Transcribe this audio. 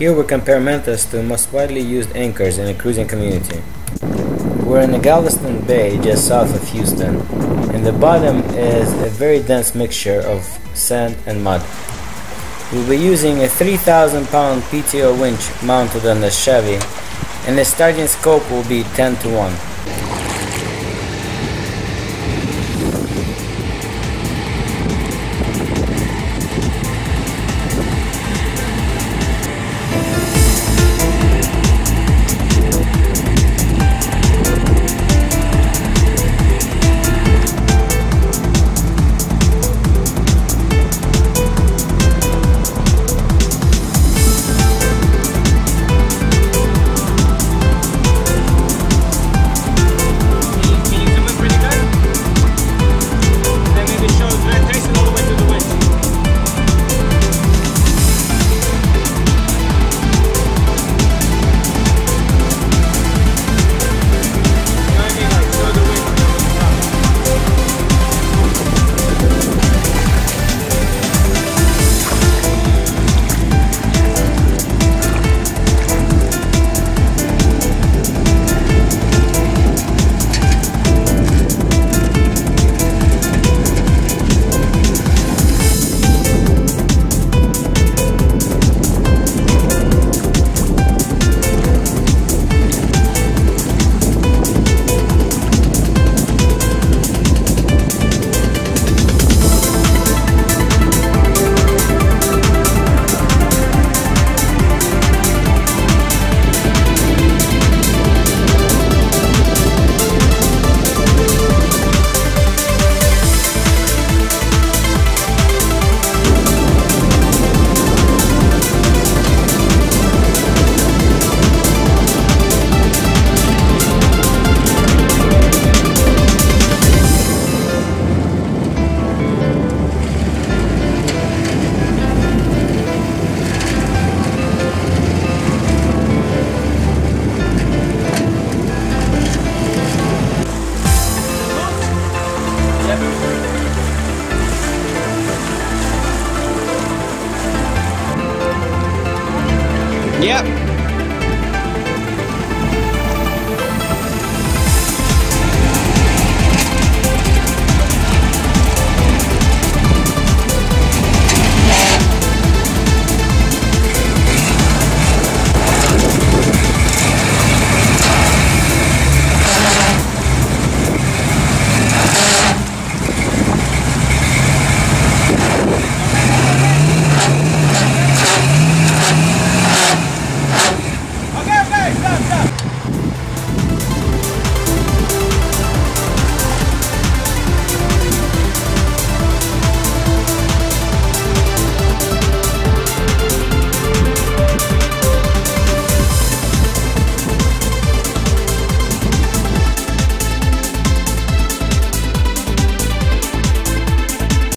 Here we compare Mantus to most widely used anchors in the cruising community. We're in the Galveston Bay just south of Houston, and the bottom is a very dense mixture of sand and mud. We'll be using a 3,000 pound PTO winch mounted on the Chevy, and the starting scope will be 10 to 1. Yep.